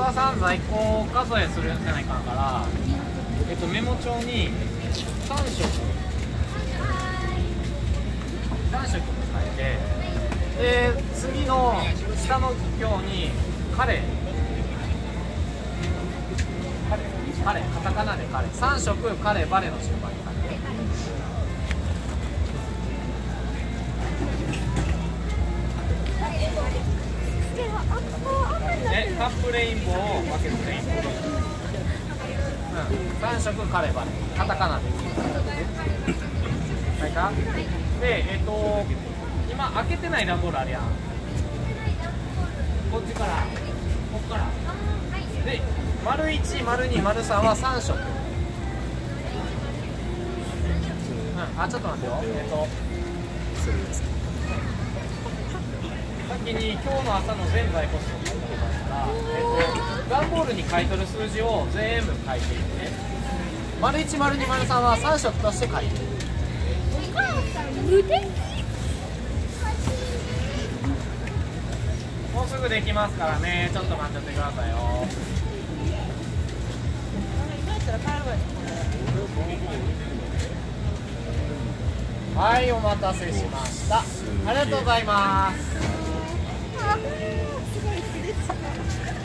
馬さん在庫数えするやつじゃないかんからえっとメモ帳に3色3色書いてで次の下の行にカレーカレーカタカナでカレー3色カレーバレの順番に書いて。でカップレインボーを分けるレインボー、うん、3色カレーバレカタカナではいかでえっ、と今開けてない段ボールあるやん。こっちから。こっからで丸1丸2丸3は3色。うん。あちょっと待ってよ。えっ、と先に今日の朝の全在庫数をえっと、段ボールに書いとる数字を全部書いていって丸1丸2丸3は3色として書いてる。もうすぐできますからね。ちょっと待っててくださいよ。はいお待たせしました。ありがとうございます。